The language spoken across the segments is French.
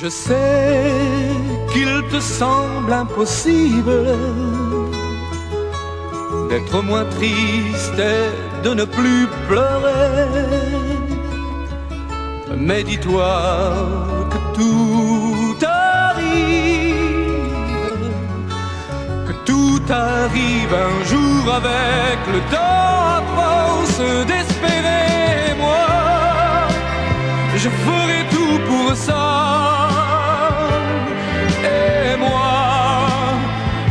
Je sais qu'il te semble impossible d'être moins triste et de ne plus pleurer. Mais dis-toi que tout arrive, que tout arrive un jour avec le temps à force d'espérer. Moi, je ferai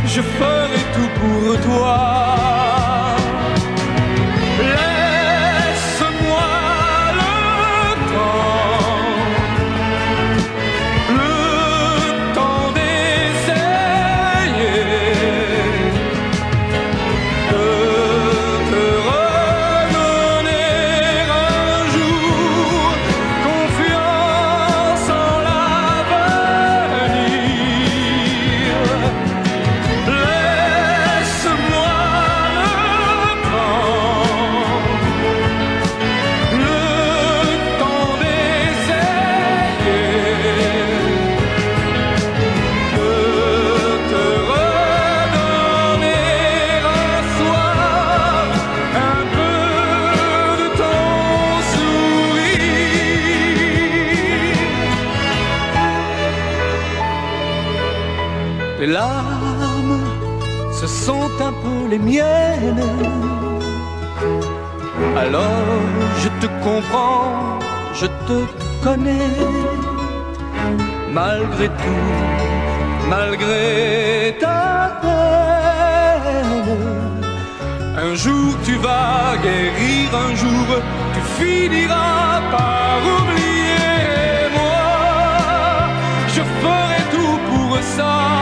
je ferai tout pour toi. Tes larmes, ce sont un peu les miennes. Alors je te comprends, je te connais. Malgré tout, malgré ta peine, un jour tu vas guérir, un jour tu finiras par oublier moi. Je ferai tout pour ça.